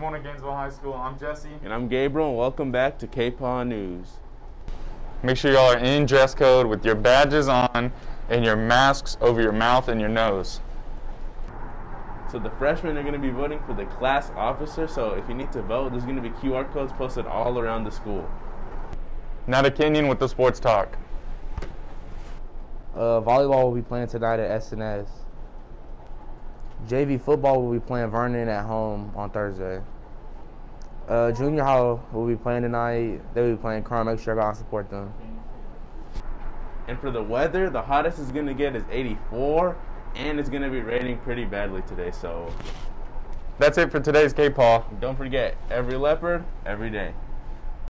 Good morning, Gainesville High School. I'm Jesse. And I'm Gabriel, and welcome back to KPAW News. Make sure y'all are in dress code with your badges on and your masks over your mouth and your nose. So the freshmen are going to be voting for the class officer. So if you need to vote, there's going to be QR codes posted all around the school. Now to Kenyon with the sports talk. Uh, volleyball will be playing tonight at S&S. JV football will be playing Vernon at home on Thursday. Uh, junior high will be playing tonight. They will be playing Krum. Make sure I go and support them. And for the weather, the hottest it's going to get is 84, and it's going to be raining pretty badly today. So That's it for today's KPAW. don't forget, every leopard, every day.